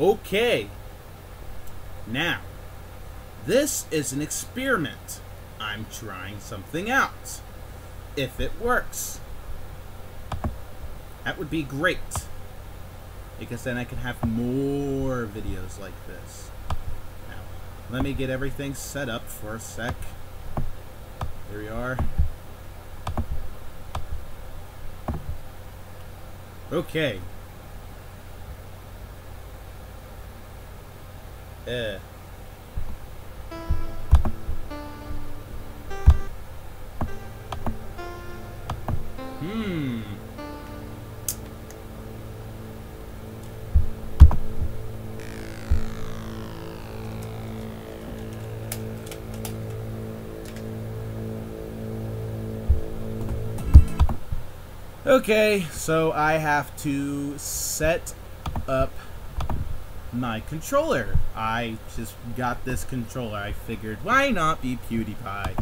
Okay. Now, this is an experiment. I'm trying something out. If it works, that would be great. Because then I can have more videos like this. Now, let me get everything set up for a sec. Here we are. Okay. Uh. Hmm. Okay, so I have to set up my controller. I just got this controller. I figured, why not be PewDiePie?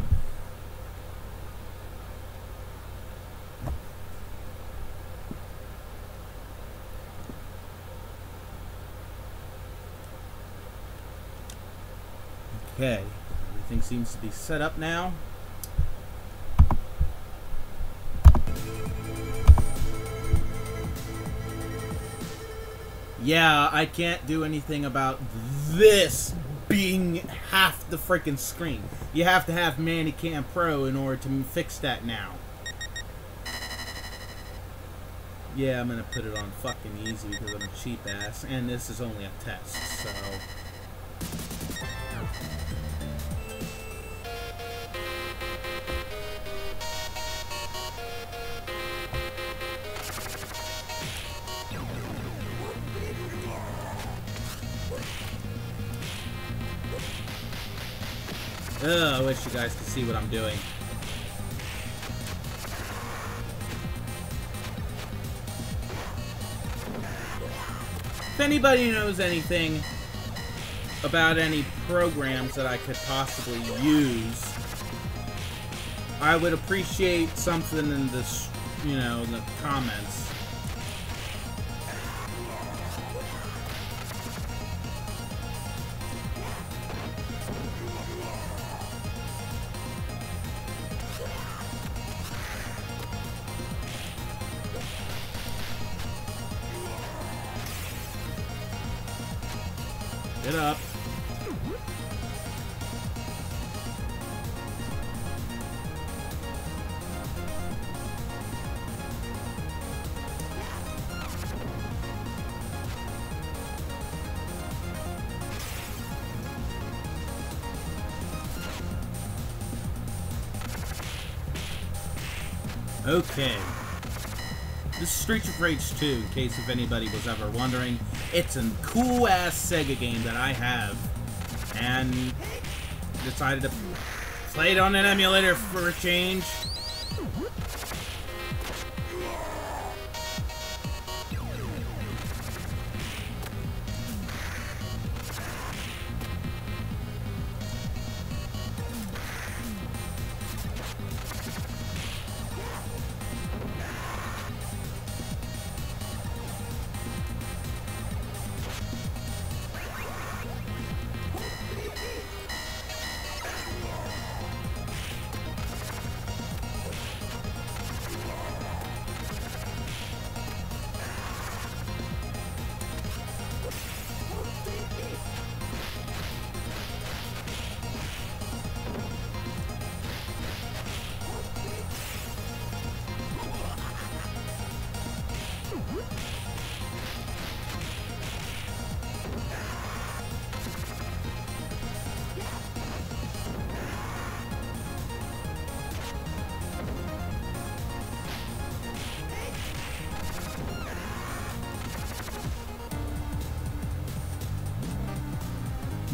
Okay, everything seems to be set up now. Yeah, I can't do anything about this being half the freaking screen. You have to have ManyCam Pro in order to fix that now. Yeah, I'm gonna put it on fucking easy because I'm a cheap ass, and this is only a test, so... Ugh, I wish you guys could see what I'm doing. If anybody knows anything about any programs that I could possibly use, I would appreciate something in this, you know, in the comments. Get up. Okay. This is Streets of Rage 2, in case if anybody was ever wondering. It's a cool-ass Sega game that I have. And decided to play it on an emulator for a change.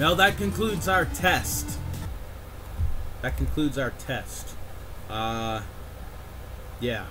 Well, that concludes our test. That concludes our test. Uh, yeah.